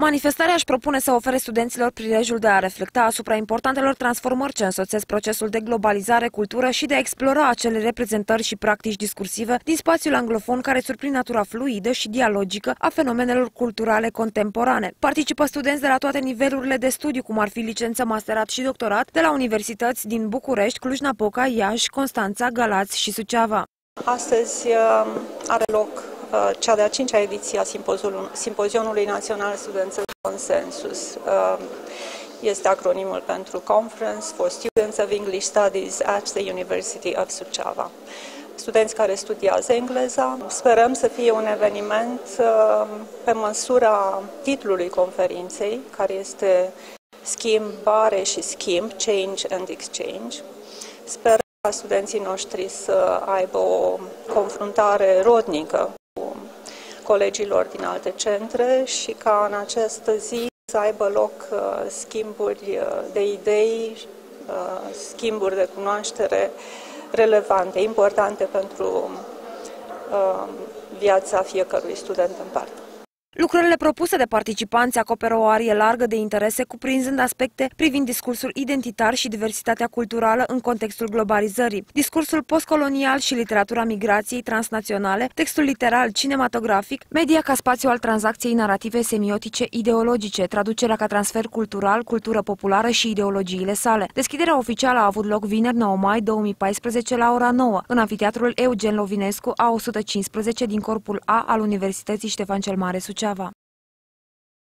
Manifestarea își propune să ofere studenților prilejul de a reflecta asupra importantelor transformări ce însoțesc procesul de globalizare, cultură și de a explora acele reprezentări și practici discursive din spațiul anglofon care surprind natura fluidă și dialogică a fenomenelor culturale contemporane. Participă studenți de la toate nivelurile de studiu, cum ar fi licență, masterat și doctorat, de la universități din București, Cluj-Napoca, Iași, Constanța, Galați și Suceava. Astăzi uh, are loc Uh, cea de-a cincea ediție a Simpozionului Național Studenților Consensus. Uh, este acronimul pentru Conference for Students of English Studies at the University of Suceava. Studenți care studiază engleza. Sperăm să fie un eveniment uh, pe măsura titlului conferinței, care este Schimbare și schimb, Change and Exchange. Sperăm ca studenții noștri să aibă o confruntare rodnică colegilor din alte centre și ca în această zi să aibă loc uh, schimburi uh, de idei, uh, schimburi de cunoaștere relevante, importante pentru viața fiecărui student în parte. Lucrările propuse de participanți acoperă o arie largă de interese, cuprinzând aspecte privind discursul identitar și diversitatea culturală în contextul globalizării, discursul postcolonial și literatura migrației transnaționale, textul literal, cinematografic, media ca spațiu al tranzacției narrative semiotice ideologice, traducerea ca transfer cultural, cultură populară și ideologiile sale. Deschiderea oficială a avut loc vineri 9 mai 2014 la ora 9, în amfiteatrul Eugen Lovinescu A115 din corpul A al Universității Ștefan cel Mare Suceava. Suceava.